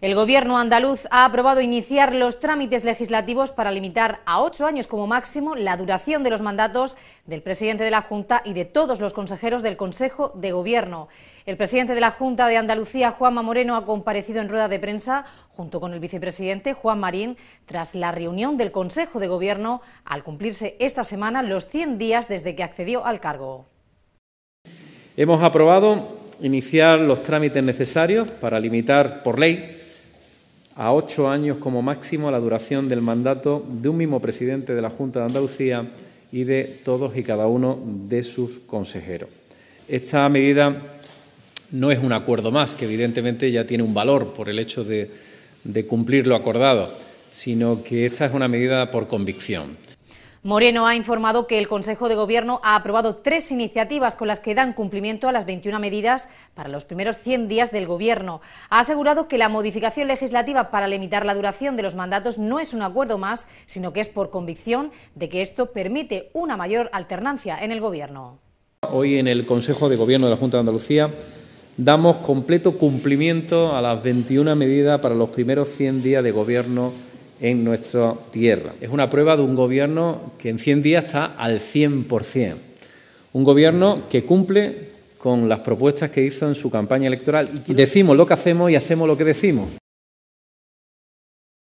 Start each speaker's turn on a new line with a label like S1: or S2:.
S1: El Gobierno andaluz ha aprobado iniciar los trámites legislativos para limitar a ocho años como máximo la duración de los mandatos del presidente de la Junta y de todos los consejeros del Consejo de Gobierno. El presidente de la Junta de Andalucía, Juanma Moreno, ha comparecido en rueda de prensa junto con el vicepresidente Juan Marín tras la reunión del Consejo de Gobierno al cumplirse esta semana los 100 días desde que accedió al cargo.
S2: Hemos aprobado iniciar los trámites necesarios para limitar por ley a ocho años como máximo la duración del mandato de un mismo presidente de la Junta de Andalucía y de todos y cada uno de sus consejeros. Esta medida no es un acuerdo más, que evidentemente ya tiene un valor por el hecho de, de cumplir lo acordado, sino que esta es una medida por convicción.
S1: Moreno ha informado que el Consejo de Gobierno ha aprobado tres iniciativas con las que dan cumplimiento a las 21 medidas para los primeros 100 días del Gobierno. Ha asegurado que la modificación legislativa para limitar la duración de los mandatos no es un acuerdo más, sino que es por convicción de que esto permite una mayor alternancia en el Gobierno.
S2: Hoy en el Consejo de Gobierno de la Junta de Andalucía damos completo cumplimiento a las 21 medidas para los primeros 100 días de Gobierno en nuestra tierra. Es una prueba de un gobierno que en 100 días está al 100%. Un gobierno que cumple con las propuestas que hizo en su campaña electoral. Decimos lo que hacemos y hacemos lo que decimos.